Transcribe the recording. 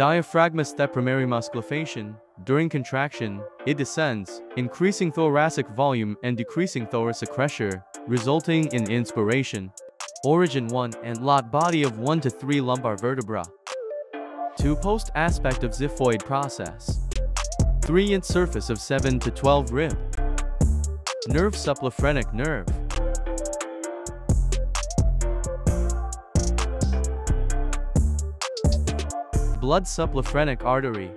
Diaphragmus primary musculation. During contraction, it descends, increasing thoracic volume and decreasing thoracic pressure, resulting in inspiration. Origin 1 and lot body of 1 to 3 lumbar vertebra. 2 post aspect of xiphoid process. 3 inch surface of 7 to 12 rib. Nerve subphrenic nerve. Blood subphrenic artery.